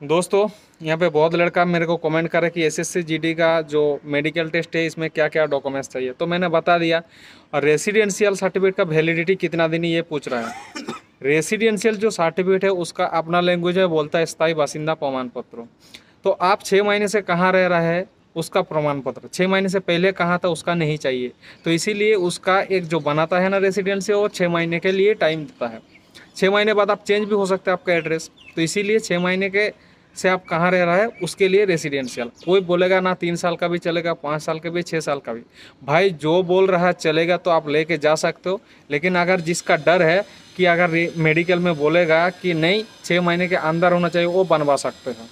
दोस्तों, यहाँ पे बहुत लड़का मेरे को कमेंट करे कि एस एस का जो मेडिकल टेस्ट है, इसमें क्या क्या डॉक्यूमेंट्स चाहिए? तो मैंने बता दिया, और रेसिडेंशियल सर्टिफिकेट का वैलिडिटी कितना दिन ये पूछ रहा है? रेसिडेंशियल जो सर्टिफिकेट है, उसका अपना लैंग्वेज है, बोलता है स्थायी बासिंदा प्रमाण पत्र तो आप छः महीने से कहाँ रह रहा है, उसका प्रमाण पत्र छः महीने से पहले कहाँ था, उसका नहीं चाहिए। तो इसीलिए उसका एक जो बनाता है ना रेसिडेंशियल वो छः महीने के लिए टाइम देता है। छः महीने बाद आप चेंज भी हो सकते हैं आपका एड्रेस। तो इसीलिए छः महीने के से आप कहाँ रह रहा है, उसके लिए रेसिडेंशियल कोई बोलेगा, ना, तीन साल का भी चलेगा, पाँच साल का भी छः साल का भी। भाई, जो बोल रहा है चलेगा तो आप लेके जा सकते हो। लेकिन अगर जिसका डर है कि अगर मेडिकल में बोलेगा कि नहीं छः महीने के अंदर होना चाहिए, वो बनवा सकते हैं।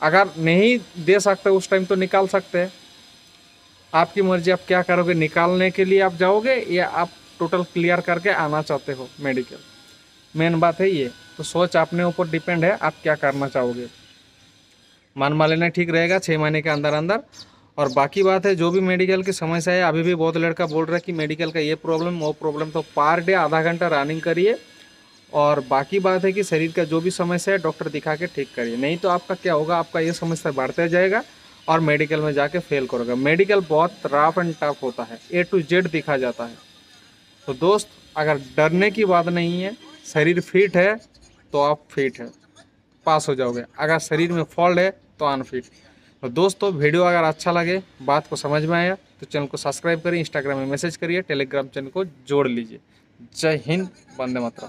अगर नहीं दे सकते, उस टाइम तो निकाल सकते हैं। आपकी मर्ज़ी, आप क्या करोगे? निकालने के लिए आप जाओगे या आप टोटल क्लियर करके आना चाहते हो मेडिकल मेन बात है ये। तो सोच अपने ऊपर डिपेंड है, आप क्या करना चाहोगे। मान मान लेना ठीक रहेगा छः महीने के अंदर अंदर। और बाकी बात है, जो भी मेडिकल की समस्या है, अभी भी बहुत लड़का बोल रहा है कि मेडिकल का ये प्रॉब्लम वो प्रॉब्लम तो पर डे आधा घंटा रनिंग करिए। और बाकी बात है कि शरीर का जो भी समस्या है डॉक्टर दिखा के ठीक करिए। नहीं तो आपका क्या होगा, आपका ये समस्या बढ़ते जाएगा और मेडिकल में जाके फेल करोगे। मेडिकल बहुत रफ एंड टफ होता है। ए टू जेड दिखा जाता है। तो दोस्त, अगर डरने की बात नहीं है शरीर फिट है तो आप फिट हैं। पास हो जाओगे। अगर शरीर में फॉल्ट है तो अनफिट तो दोस्तों, वीडियो अगर अच्छा लगे, बात को समझ में आया तो चैनल को सब्सक्राइब करिए इंस्टाग्राम में मैसेज करिए टेलीग्राम चैनल को जोड़ लीजिए। जय हिंद, वंदे मातरम।